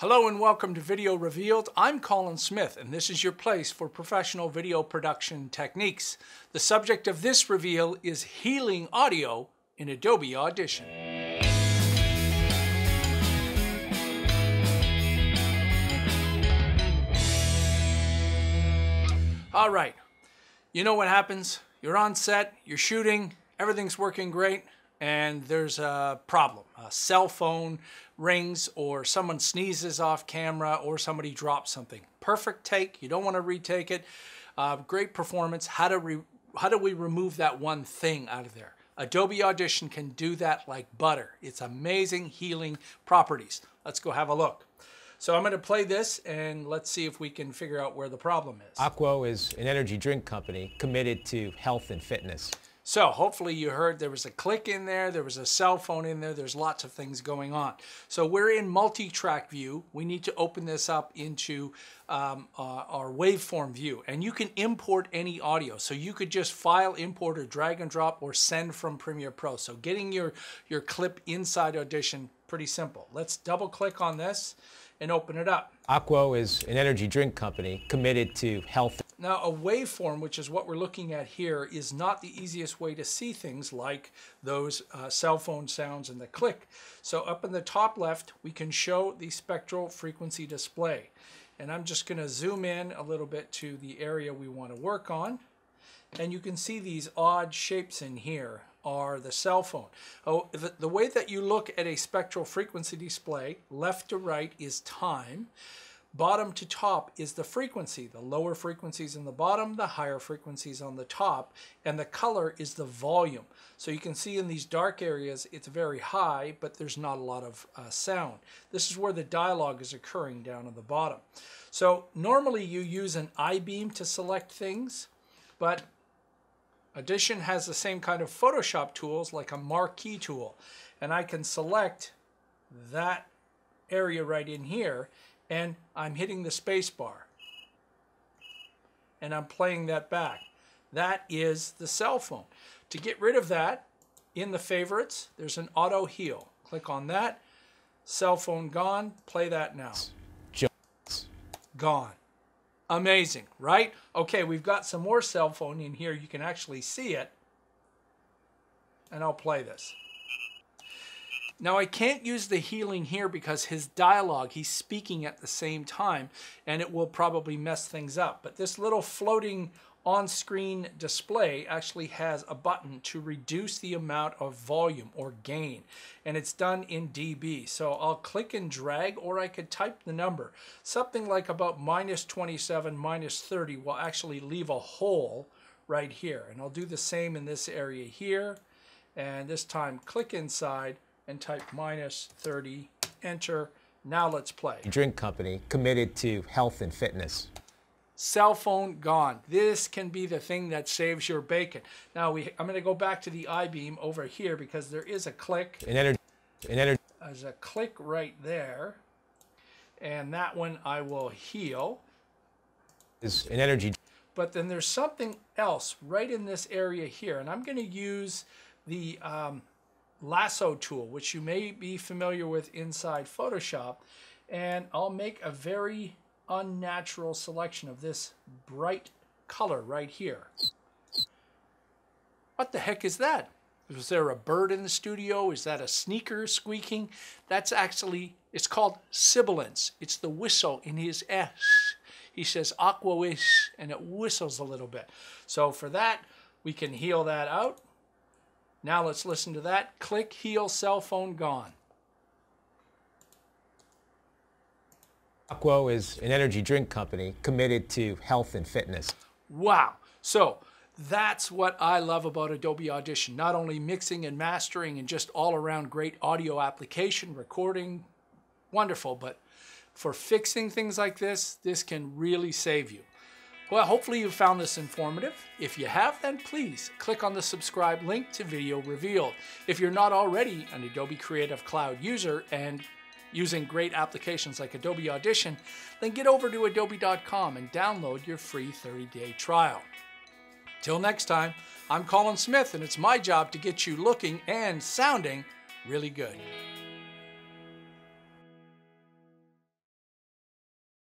Hello and welcome to Video Revealed. I'm Colin Smith and this is your place for professional video production techniques. The subject of this reveal is healing audio in Adobe Audition. All right, you know what happens? You're on set, you're shooting, everything's working great, and there's a problem. A cell phone rings, or someone sneezes off camera, or somebody drops something. Perfect take. You don't want to retake it. Uh, great performance. How do, how do we remove that one thing out of there? Adobe Audition can do that like butter. It's amazing healing properties. Let's go have a look. So I'm going to play this and let's see if we can figure out where the problem is. Aquo is an energy drink company committed to health and fitness. So hopefully you heard there was a click in there, there was a cell phone in there, there's lots of things going on. So we're in multi-track view. We need to open this up into um, uh, our waveform view. And you can import any audio. So you could just file, import, or drag and drop, or send from Premiere Pro. So getting your, your clip inside Audition, pretty simple. Let's double click on this and open it up. Aquo is an energy drink company committed to health. Now, a waveform, which is what we're looking at here, is not the easiest way to see things like those uh, cell phone sounds and the click. So up in the top left, we can show the spectral frequency display. And I'm just going to zoom in a little bit to the area we want to work on. And you can see these odd shapes in here are the cell phone. Oh, the, the way that you look at a spectral frequency display, left to right is time. Bottom to top is the frequency. The lower frequencies in the bottom, the higher frequencies on the top, and the color is the volume. So you can see in these dark areas it's very high, but there's not a lot of uh, sound. This is where the dialogue is occurring down at the bottom. So normally you use an I-beam to select things, but Audition has the same kind of Photoshop tools like a marquee tool. And I can select that area right in here and I'm hitting the space bar. And I'm playing that back. That is the cell phone. To get rid of that, in the favorites, there's an auto heal. Click on that. Cell phone gone. Play that now. Gone. Amazing, right? Okay, we've got some more cell phone in here. You can actually see it. And I'll play this. Now I can't use the healing here because his dialogue, he's speaking at the same time and it will probably mess things up. But this little floating on-screen display actually has a button to reduce the amount of volume or gain and it's done in dB so I'll click and drag or I could type the number. Something like about minus 27 minus 30 will actually leave a hole right here. And I'll do the same in this area here and this time click inside and type minus 30 enter now let's play drink company committed to health and fitness cell phone gone. This can be the thing that saves your bacon. Now we, I'm going to go back to the I-beam over here because there is a click. An energy, an energy. There's a click right there. And that one I will heal. Is an energy. But then there's something else right in this area here. And I'm going to use the um, lasso tool, which you may be familiar with inside Photoshop. And I'll make a very unnatural selection of this bright color right here. What the heck is that? Was there a bird in the studio? Is that a sneaker squeaking? That's actually, it's called sibilance. It's the whistle in his S. He says aqua and it whistles a little bit. So for that, we can heal that out. Now let's listen to that. Click, heal, cell phone gone. Aquo is an energy drink company committed to health and fitness. Wow. So that's what I love about Adobe Audition. Not only mixing and mastering and just all around great audio application, recording, wonderful, but for fixing things like this, this can really save you. Well, hopefully you found this informative. If you have, then please click on the subscribe link to Video Revealed. If you're not already an Adobe Creative Cloud user and using great applications like Adobe Audition, then get over to adobe.com and download your free 30-day trial. Till next time, I'm Colin Smith and it's my job to get you looking and sounding really good.